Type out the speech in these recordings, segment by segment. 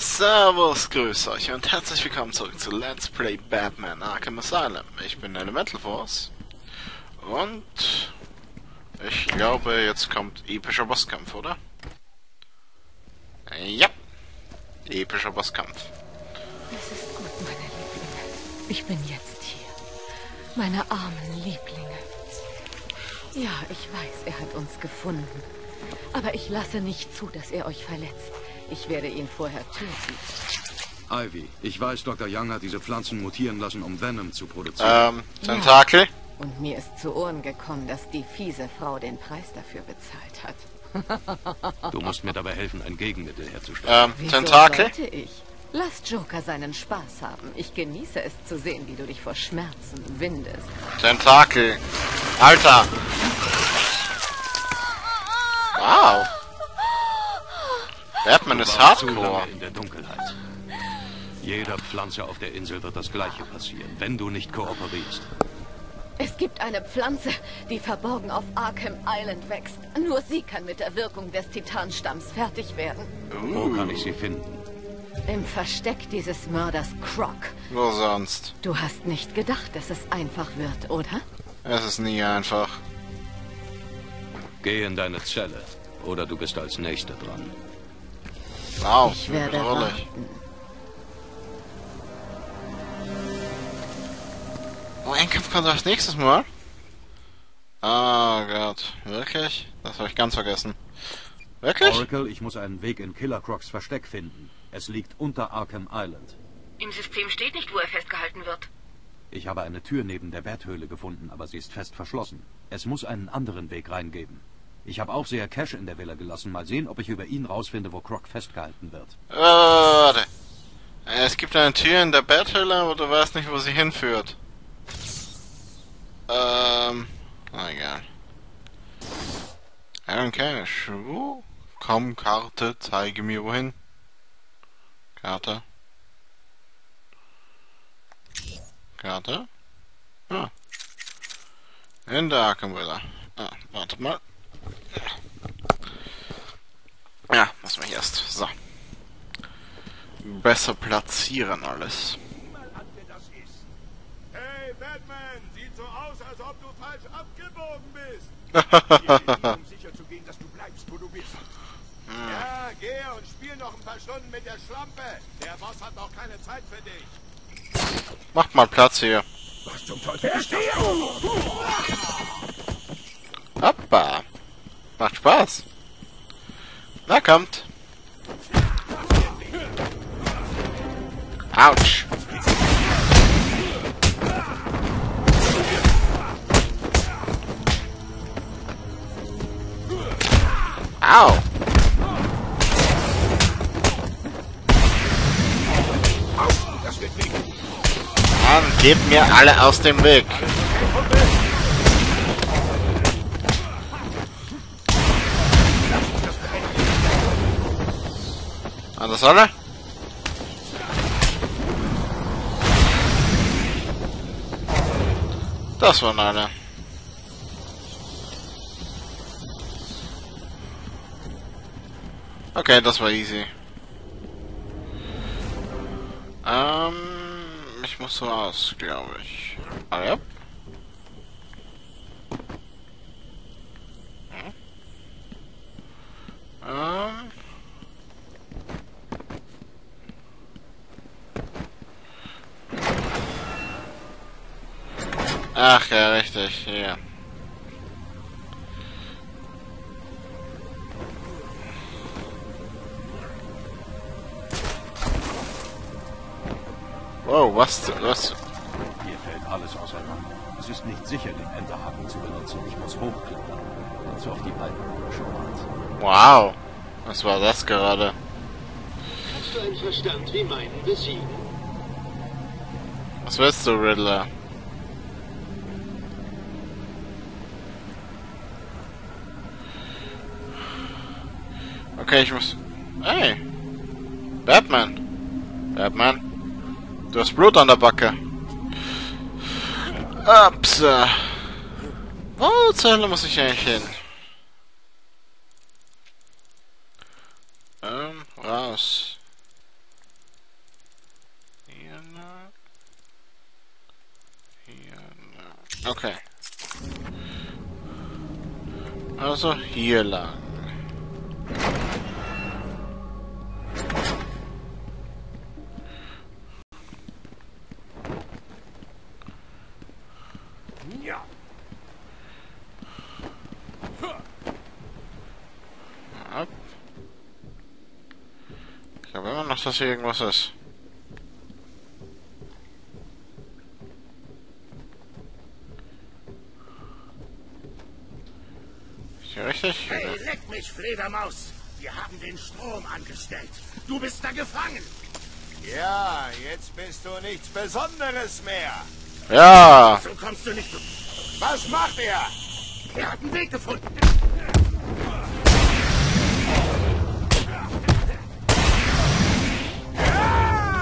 Servus, grüß euch und herzlich willkommen zurück zu Let's Play Batman Arkham Asylum. Ich bin Elemental Force und ich glaube, jetzt kommt epischer Bosskampf, oder? Ja, epischer Bosskampf. Es ist gut, meine Lieblinge. Ich bin jetzt hier. Meine armen Lieblinge. Ja, ich weiß, er hat uns gefunden. Aber ich lasse nicht zu, dass er euch verletzt. Ich werde ihn vorher töten. Ivy, ich weiß, Dr. Young hat diese Pflanzen mutieren lassen, um Venom zu produzieren. Ähm, Tentakel? Und mir ist zu Ohren gekommen, dass die fiese Frau den Preis dafür bezahlt hat. Du musst mir dabei helfen, ein Gegenmittel herzustellen. Ähm, Wieso Tentakel? sollte ich? Lass Joker seinen Spaß haben. Ich genieße es zu sehen, wie du dich vor Schmerzen windest. Tentakel. Alter. Wow. Batman ist hardcore. in der Dunkelheit. Jeder Pflanze auf der Insel wird das Gleiche passieren, wenn du nicht kooperierst. Es gibt eine Pflanze, die verborgen auf Arkham Island wächst. Nur sie kann mit der Wirkung des Titanstamms fertig werden. Wo kann ich sie finden? Im Versteck dieses Mörders Croc. Wo sonst? Du hast nicht gedacht, dass es einfach wird, oder? Es ist nie einfach. Geh in deine Zelle, oder du bist als Nächster dran. Wow, Ich werde bedrohlich. warten. Oh, ein Kampf kommt als nächstes Mal. Oh Gott, wirklich? Das habe ich ganz vergessen. Wirklich? Oracle, ich muss einen Weg in Killer Crocs Versteck finden. Es liegt unter Arkham Island. Im System steht nicht, wo er festgehalten wird. Ich habe eine Tür neben der Betthöhle gefunden, aber sie ist fest verschlossen. Es muss einen anderen Weg reingeben. Ich habe Aufseher Cash in der Villa gelassen. Mal sehen, ob ich über ihn rausfinde, wo Croc festgehalten wird. Äh, warte. Es gibt eine Tür in der Betthöhle, aber du weißt nicht, wo sie hinführt. Ähm, na egal. Aaron Cash, wo? Komm, Karte, zeige mir wohin. Karte. Karte. Ah. In der Arkham Villa. Ah, warte mal. Ja, muss man erst. So. Besser platzieren alles. Hey Batman, sieht so aus, als ob du falsch abgebogen bist. Hier, um sicher zu gehen, dass du bleibst, wo du bist. Ja, geh und spiel noch ein paar Stunden mit der Schlampe. Der Boss hat noch keine Zeit für dich. Macht mal Platz hier. Was zum Teufel ist das? Hoppa. Macht Spaß. Na, kommt. Autsch. Au. Mann, gebt mir alle aus dem Weg. Ah, das alle? Das waren alle. Okay, das war easy. Ähm, ich muss raus, glaube ich. Ah, ja. Hm. Ähm. Richtig, hier. Wow, was, was, Hier fällt alles auseinander. Es ist nicht sicher, den Enterhaken zu benutzen. Ich muss hochklettern. Dazu auf die Balken geschaut. wow. Was war das gerade? Hast du einen Verstand wie meinen besiegen? Was willst du, Riddler? Okay, ich muss... Hey! Batman! Batman! Du hast Blut an der Backe! Ups! Wo zur Hölle muss ich eigentlich hin? Ähm, raus. Hier lang. Hier lang. Okay. Also hier lang. Dass hier irgendwas ist. Ist hier richtig? Hey, leck mich, Fledermaus! Wir haben den Strom angestellt. Du bist da gefangen. Ja, jetzt bist du nichts Besonderes mehr. Ja! So kommst du nicht. Was macht er? Er hat einen Weg gefunden.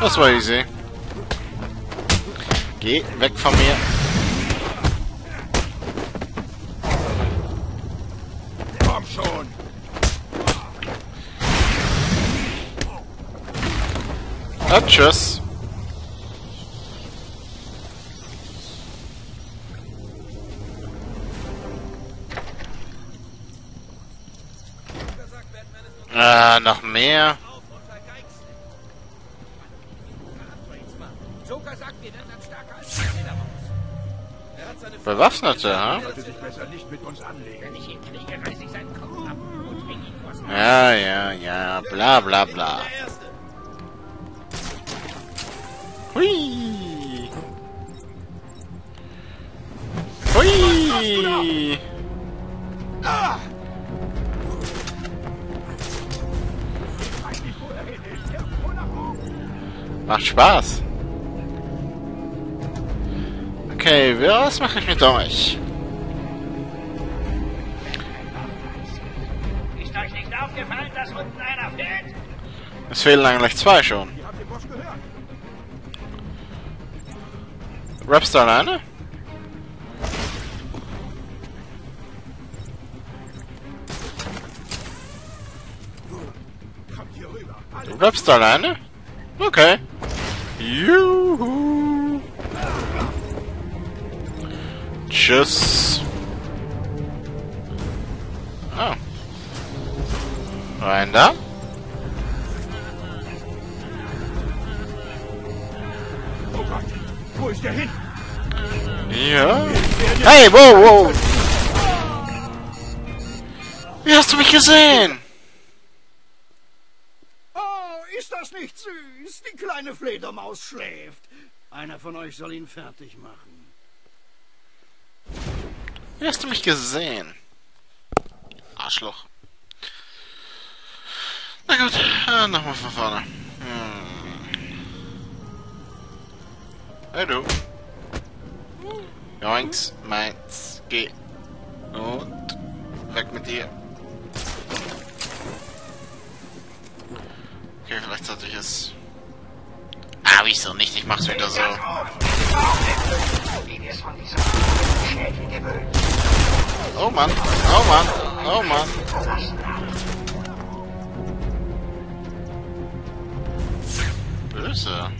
Das war easy. Geh weg von mir. Komm schon. Ah, tschüss. Ah, noch mehr. Ihn vors Ja, ja, ja, bla bla bla. Hui! Hui! Macht Spaß. Okay, was mache ich mit euch? Ist euch nicht aufgefallen, dass unten einer fehlt? Es fehlen eigentlich zwei schon. Du alleine? Kommt hier rüber. Alle Du rappst alleine? Okay. Juhu. Tschüss. Ah. Rein da. Oh Gott. Wo ist der hin? Ja. Hey, wow, wow. Wie hast du mich gesehen? Oh, ist das nicht süß? Die kleine Fledermaus schläft. Einer von euch soll ihn fertig machen. Wie hast du mich gesehen? Arschloch. Na gut, äh, nochmal von vorne. Hm. Hey du. Joinks, meins, geh. Und weg mit dir. Okay, vielleicht sollte ich es... Ah, wieso nicht? Ich mach's wieder so. Oh Mann, oh Mann, oh Mann. Böse.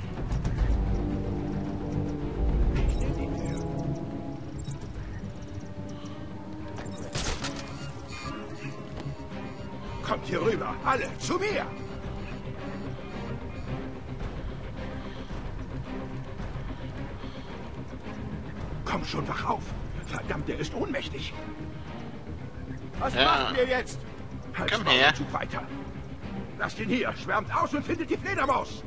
Kommt hier rüber. Alle zu mir. Schon, wach auf. Verdammt, der ist ohnmächtig. Was Ja. machen wir jetzt? Halt Komm her. Zug weiter. Lasst ihn hier, schwärmt aus und findet die Fledermaus.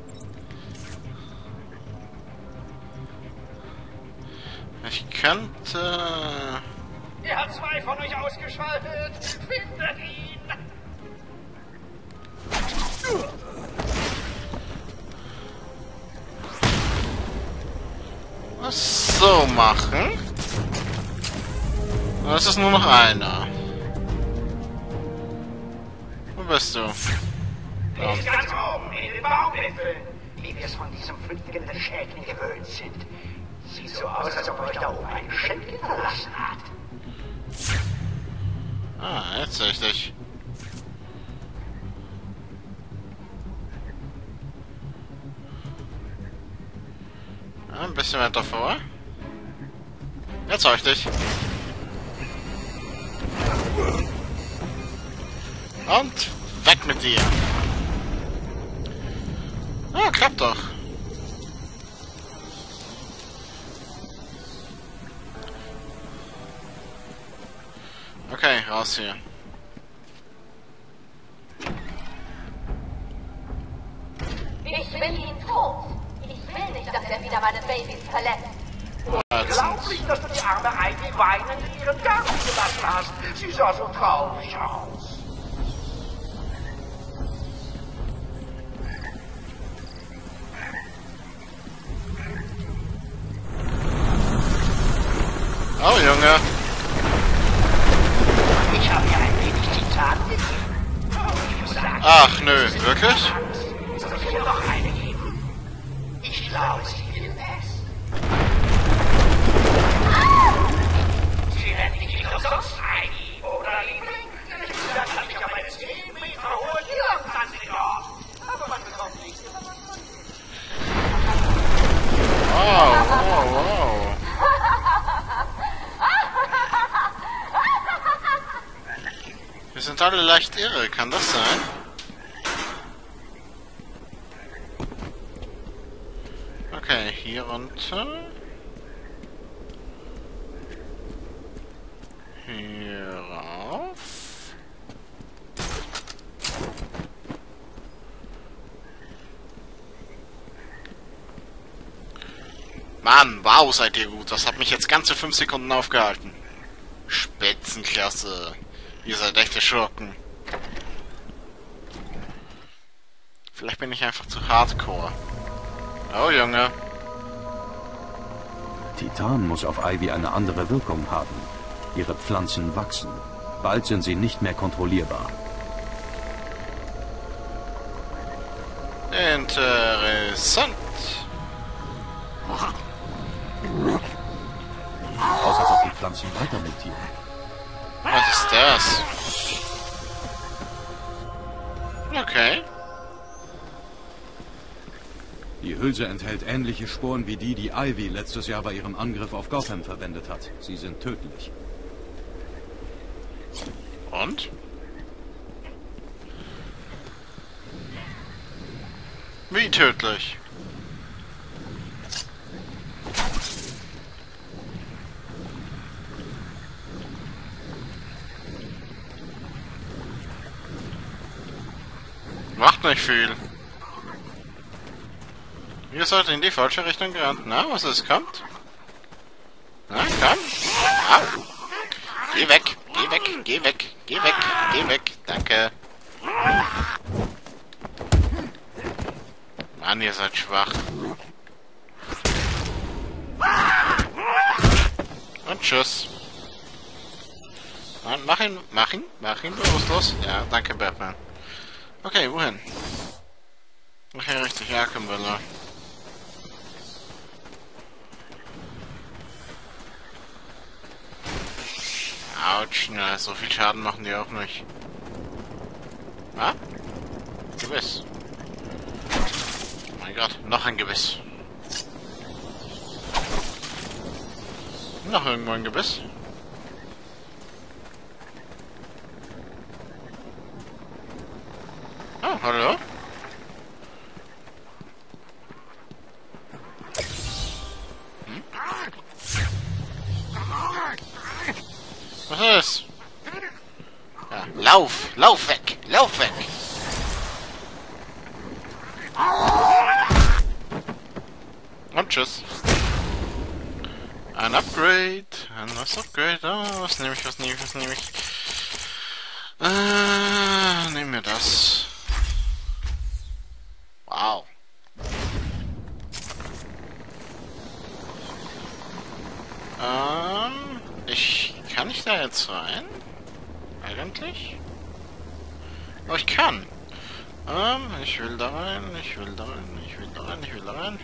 Ich könnte... Er hat zwei von euch ausgeschaltet. Findet ihn. was so machen. Aber es ist nur noch einer. Wo bist du? Nicht ganz oben in den Baumwipfeln. Wie wir es von diesem fliegenden Schädling gewöhnt sind. Sieht so aus, als ob euch da oben ein Schild hinterlassen hat. Ah, jetzt sehe ich dich. Ja, ein bisschen weiter vor. Jetzt hab ich dich. Und weg mit dir. Ah, klappt doch. Okay, raus hier. Ich will ihn tot. Ich will nicht, dass er wieder meine Babys verletzt. Glaublich, dass du die arme Ivy weinend in ihren Garten gelassen hast. Sie sah so traurig aus. Oh, Junge. Ich habe ihr ein wenig Titan gegeben. Ach, nö, wirklich? Irre, kann das sein? Okay, hier runter. Hier rauf. Mann, wow, seid ihr gut. Das hat mich jetzt ganze fünf Sekunden aufgehalten. Spitzenklasse. Ihr seid echte Schurken. Vielleicht bin ich einfach zu hardcore. Oh, Junge. Titan muss auf Ivy eine andere Wirkung haben. Ihre Pflanzen wachsen. Bald sind sie nicht mehr kontrollierbar. Interessant. Aus als ob die Pflanzen weiter mutieren. Was ist das? Okay. Die Hülse enthält ähnliche Sporen wie die, die Ivy letztes Jahr bei ihrem Angriff auf Gotham verwendet hat. Sie sind tödlich. Und? Wie tödlich? Macht nicht viel. Ihr seid in die falsche Richtung gerannt. Na, was ist? Kommt? Na, komm. Au. Geh weg, geh weg, geh weg, geh weg, geh weg. Danke. Mann, ihr seid schwach. Und tschüss. Mann, mach ihn, mach ihn, mach ihn bewusstlos. Ja, danke, Batman. Okay, wohin? Okay, richtig, Arkham-Villa. Autsch, na, so viel Schaden machen die auch nicht. Ah? Gewiss. Oh mein Gott, noch ein Gebiss. Noch irgendwo ein Gebiss. Oh, hallo? Hm? Was ist? Ja, lauf! Weg! Lauf weg! Und tschüss. Ein Upgrade. Ein neues Upgrade. Oh, was nehme ich, was nehme ich, was nehme ich? Äh, nehmen wir das. Wow. Ähm, ich... Kann ich da jetzt rein? Eigentlich? Oh, ich kann. Ähm, ich will da rein, ich will da rein, ich will da rein, ich will da rein.